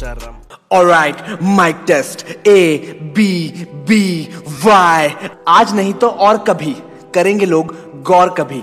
शर्म alright mike test A B B Y आज नहीं तो और कभी. करेंगे लोग गौर कभी.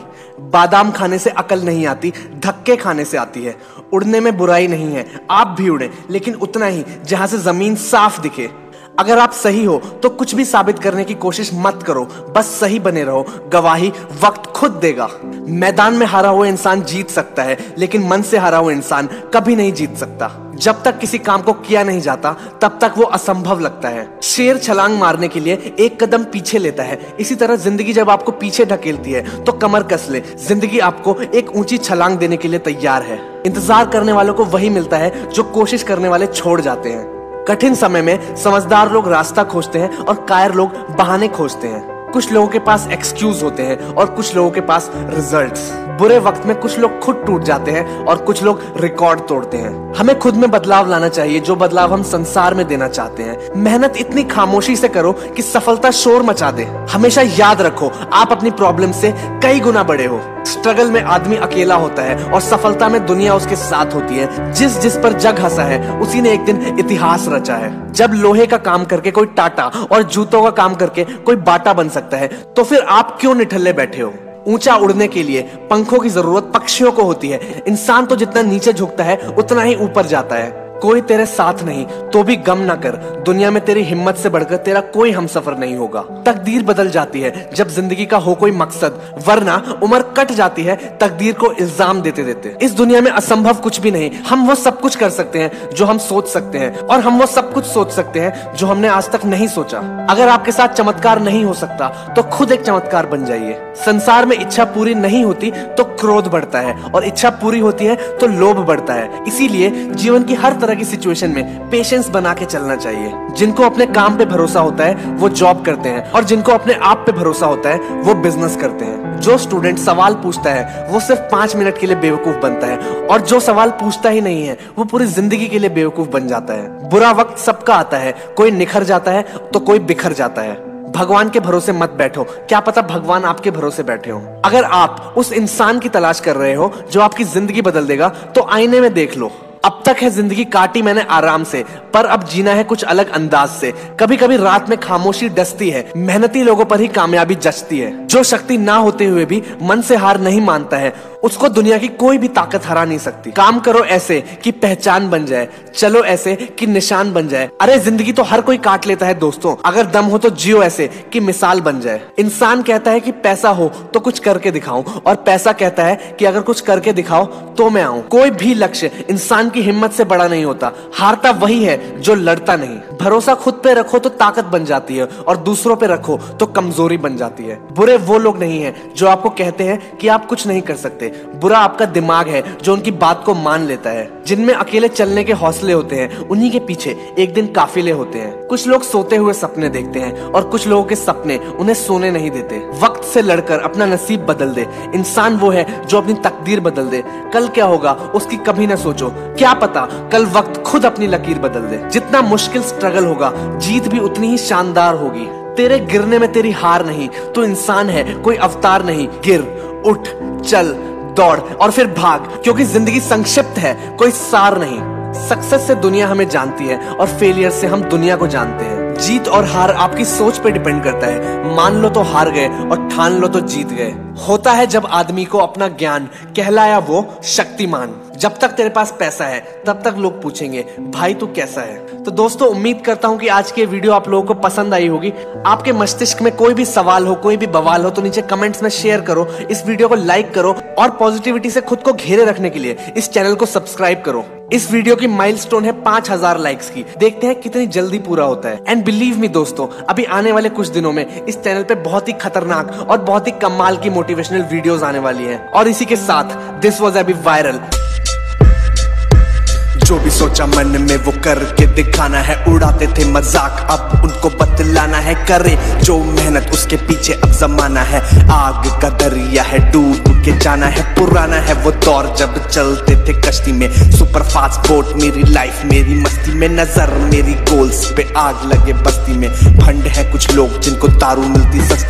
बादाम खाने से अकल नहीं आती, धक्के खाने से आती है. उड़ने में बुराई नहीं है. आप भी उड़े, लेकिन उतना ही, जहाँ से ज़मीन साफ़ दिखे. अगर आप सही हो तो कुछ भी साबित करने की कोशिश मत करो। बस सही बने रहो। गवाही वक्त खुद देगा। मैदान में हारा हुआ इंसान जीत सकता है, लेकिन मन से हारा हुआ इंसान कभी नहीं जीत सकता। जब तक किसी काम को किया नहीं जाता, तब तक वो असंभव लगता है। शेर छलांग मारने के लिए एक कदम पीछे लेता है। इसी तरह ज़िंदगी जब आपको पीछे ढकेलती है तो कमर कस ले। ज़िंदगी आपको एक ऊँची छलांग देने के लिए तैयार है। इंतज़ार करने वालों को वही मिलता है जो कोशिश करने वाले छोड़ जाते हैं। कठिन समय में समझदार लोग रास्ता खोजते हैं और कायर लोग बहाने खोजते हैं। कुछ लोगों के पास एक्सक्यूज होते हैं और कुछ लोगों के पास रिजल्ट्स बुरे वक्त में कुछ लोग खुद टूट जाते हैं और कुछ लोग रिकॉर्ड तोड़ते हैं। हमें खुद में बदलाव लाना चाहिए, जो बदलाव हम संसार में देना चाहते हैं। मेहनत इतनी खामोशी से करो कि सफलता शोर मचा दे। हमेशा याद रखो, आप अपनी प्रॉब्लम से कई गुना बड़े हो। स्ट्रगल में आदमी अकेला होता है और सफलता में दुनिया उसके साथ होती है। जिस जिस पर जग हंसा है, उसी ने एक दिन इतिहास रचा है। जब लोहे का काम करके कोई टाटा और जूतों का काम करके कोई बाटा बन सकता है तो फिर आप क्यों निठल्ले बैठे हो? ऊँचा उड़ने के लिए पंखों की ज़रूरत पक्षियों को होती है। इंसान तो जितना नीचे झुकता है, उतना ही ऊपर जाता है। कोई तेरे साथ नहीं तो भी गम ना कर। दुनिया में तेरी हिम्मत से बढ़कर तेरा कोई हम सफ़र नहीं होगा। तकदीर बदल जाती है, जब ज़िंदगी का हो कोई मकसद, वरना उम्र कट जाती है, तकदीर को इल्ज़ाम देते देते। इस दुनिया में असंभव कुछ भी नहीं, हम वो सब कुछ कर सकते हैं, जो हम सोच सकते हैं, और हम वो सब कुछ सोच सकते हैं, जो हमने आज तक नहीं सोचा। अगर आपके साथ चमत्कार नहीं हो सकता तो खुद एक चमत्कार बन जाइए। संसार में इच्छा पूरी नहीं होती तो क्रोध बढ़ता है, और इच्छा पूरी होती है तो लोभ बढ़ता है। इसीलिए जीवन की हर तरह की सिचुएशन में पेशेंस बना के चलना चाहिए। जिनको अपने काम पे भरोसा होता है, वो जॉब करते हैं। और जिनको अपने आप पे भरोसा होता है, वो बिज़नेस करते हैं। जो स्टूडेंट सवाल पूछता है, वो सिर्फ़ पाँच मिनट के लिए बेवकूफ़ बनता है। और जो सवाल पूछता ही नहीं है, वो पूरी ज़िंदगी के लिए बेवकूफ़ बन जाता है। बुरा वक्त सबका आता है। कोई निखर जाता है तो कोई बिखर जाता है। भगवान के भरोसे मत बैठो। क्या पता भगवान आपके भरोसे बैठे हो। अगर आप उस इंसान की तलाश कर रहे हो, जो आपकी ज़िंदगी बदल देगा तो आईने में देख लो। अब तक है ज़िंदगी काटी मैंने आराम से, पर अब जीना है कुछ अलग अंदाज से। कभी कभी रात में खामोशी डसती है, मेहनती लोगों पर ही कामयाबी जचती है। जो शक्ति ना होते हुए भी मन से हार नहीं मानता है, उसको दुनिया की कोई भी ताकत हरा नहीं सकती। काम करो ऐसे कि पहचान बन जाए, चलो ऐसे कि निशान बन जाए। अरे, ज़िंदगी तो हर कोई काट लेता है दोस्तों, अगर दम हो तो जियो ऐसे कि मिसाल बन जाए। इंसान कहता है कि पैसा हो तो कुछ करके दिखाऊँ, और पैसा कहता है कि अगर कुछ करके दिखाओ तो मैं आऊँ। कोई भी लक्ष्य इंसान की हिम्मत से बड़ा नहीं होता। हारता वही है जो लड़ता नहीं। भरोसा खुद पे रखो तो ताकत बन जाती है और दूसरों पे रखो तो कमज़ोरी बन जाती है। बुरे वो लोग नहीं है जो आपको कहते हैं कि आप कुछ नहीं कर सकते। बुरा आपका दिमाग है जो उनकी बात को मान लेता है। जिनमें अकेले चलने के हौसले होते हैं, उन्हीं के पीछे एक दिन काफिले होते हैं। कुछ लोग सोते हुए सपने देखते हैं और कुछ लोगों के सपने उन्हें सोने नहीं देते। वक्त से लड़कर अपना नसीब बदल दे। इंसान वो है जो अपनी तकदीर बदल दे। कल क्या होगा, उसकी कभी न सोचो। क्या पता कल वक्त खुद अपनी लकीर बदल दे। जितना मुश्किल स्ट्रगल होगा, जीत भी उतनी ही शानदार होगी। तेरे गिरने में तेरी हार नहीं तो इंसान है, कोई अवतार नहीं। गिर, उठ, चल, दौड़ और फिर भाग, क्योंकि ज़िंदगी संक्षिप्त है, कोई सार नहीं। सक्सेस से दुनिया हमें जानती है और फेलियर से हम दुनिया को जानते हैं। जीत और हार आपकी सोच पे डिपेंड करता है। मान लो तो हार गए और ठान लो तो जीत गए। होता है जब आदमी को अपना ज्ञान, कहलाया वो शक्तिमान। जब तक तेरे पास पैसा है, तब तक लोग पूछेंगे, भाई, तू कैसा है? तो दोस्तों, उम्मीद करता हूँ कि आज की वीडियो आप लोगों को पसंद आई होगी। आपके मस्तिष्क में कोई भी सवाल हो, कोई भी बवाल हो तो नीचे कमेंट्स में शेयर करो, इस वीडियो को लाइक करो और पॉजिटिविटी से खुद को घेरे रखने के लिए इस चैनल को सब्सक्राइब करो। इस वीडियो की माइलस्टोन है पाँच हज़ार लाइक्स की। देखते हैं कितनी जल्दी पूरा होता है। एंड बिलीव मी दोस्तों, अभी आने वाले कुछ दिनों में इस चैनल पे बहुत ही खतरनाक और बहुत ही कमाल की मोटिवेशनल वीडियोस आने वाली हैं। और इसी के साथ दिस वाज अभी वायरल जो भी सोचा मन में वो करके दिखाना है, उड़ाते थे मज़ाक। अब उनको बतलाना है, करे जो मेहनत, उसके पीछे अब जमाना है। आग का दरिया है, डूब के जाना है, पुराना है वो दौर। जब चलते थे कश्ती में सुपर फास्ट बोट मेरी लाइफ मेरी मस्ती में नज़र, मेरी गोल्स पे आग लगे बस्ती में। फंड है कुछ लोग जिनको दारू मिलती सस्ती।